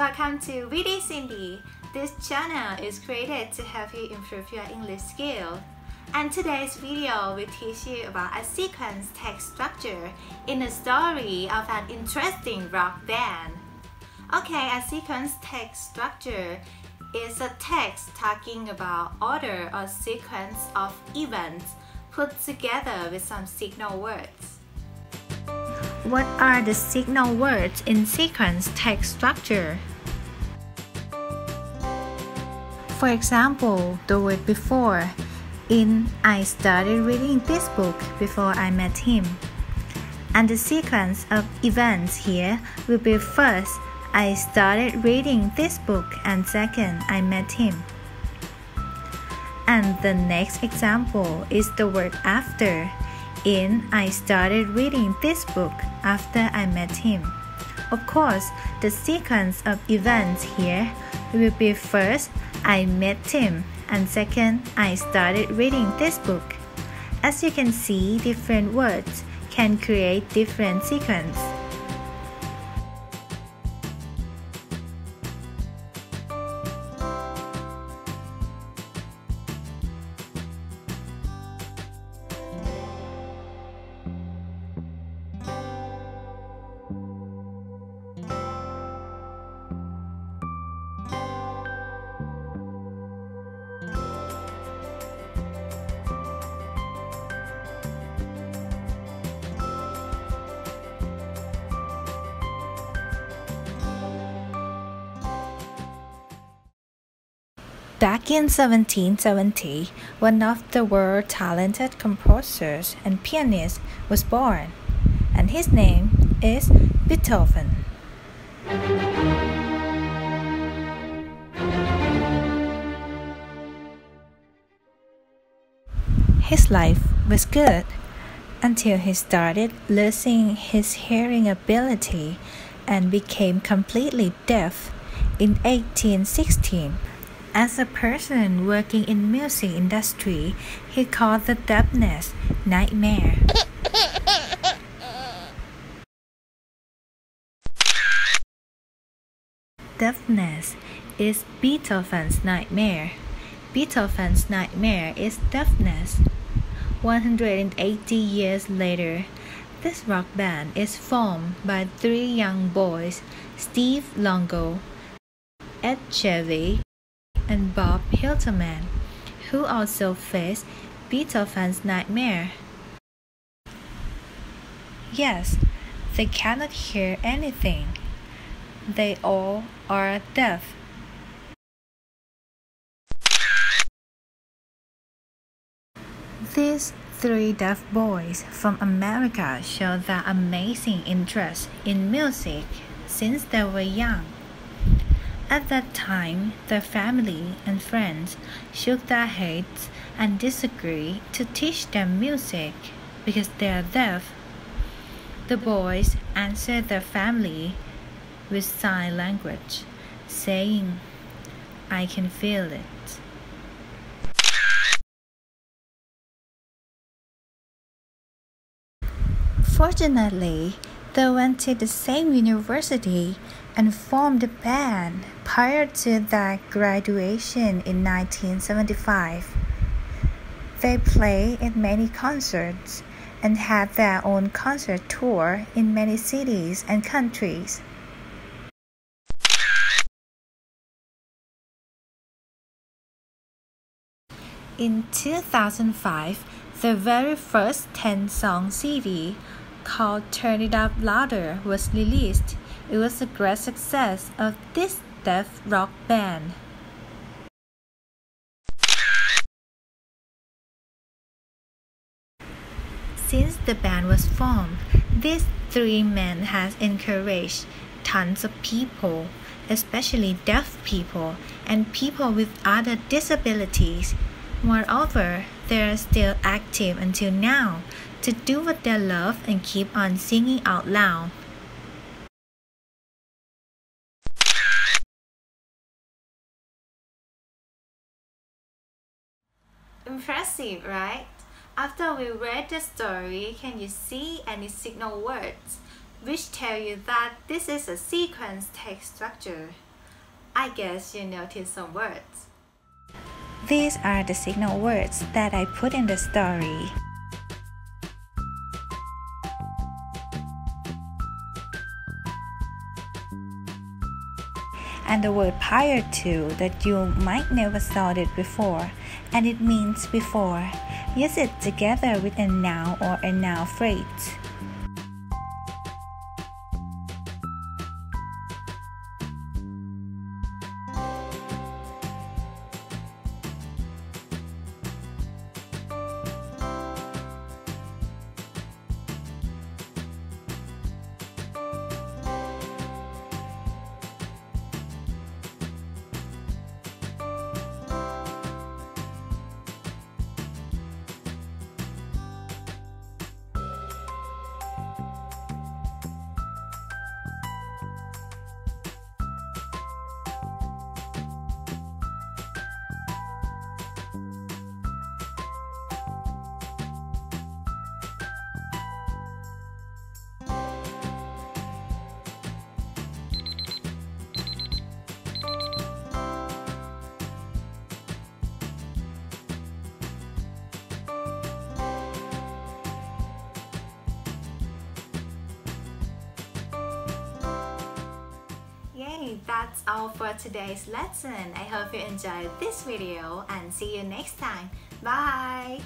welcome to Witty Cindy. This channel is created to help you improve your English skill. And today's video will teach you about a sequence text structure in the story of an interesting rock band. Okay, a sequence text structure is a text talking about order or sequence of events put together with some signal words. What are the signal words in sequence text structure? For example, the word before in I started reading this book before I met him. And the sequence of events here will be first I started reading this book and second I met him. And the next example is the word after in I started reading this book after I met him. Of course, the sequence of events here will be first I met him and second I started reading this book. As you can see, different words can create different sequence. Back in 1770, one of the world's talented composers and pianists was born, and his name is Beethoven. His life was good until he started losing his hearing ability and became completely deaf in 1816 as a person working in music industry, he called the deafness nightmare. Deafness is Beethoven's nightmare. Beethoven's nightmare is deafness. 180 years later, this rock band is formed by three young boys, Steve Longo, Ed Chevy, and Bob Hiltermann, who also faced Beethoven's nightmare. Yes, they cannot hear anything. They all are deaf. These three deaf boys from America showed their amazing interest in music since they were young. At that time, their family and friends shook their heads and disagreed to teach them music because they are deaf. The boys answered their family with sign language, saying, I can feel it. Fortunately, they went to the same university and formed a band prior to their graduation in 1975. They played in many concerts and had their own concert tour in many cities and countries. In 2005, the very first 10 song CD called Turn It Up Louder was released. It was a great success of this death rock band. Since the band was formed, these three men has encouraged tons of people, especially deaf people and people with other disabilities. Moreover, they are still active until now to do what they love and keep on singing out loud. Impressive, right? After we read the story, can you see any signal words which tell you that this is a sequence text structure? I guess you noticed some words. These are the signal words that I put in the story. And the word prior to that you might never saw it before and it means before. Use it together with a noun or a noun phrase. That's all for today's lesson. I hope you enjoyed this video and see you next time. Bye!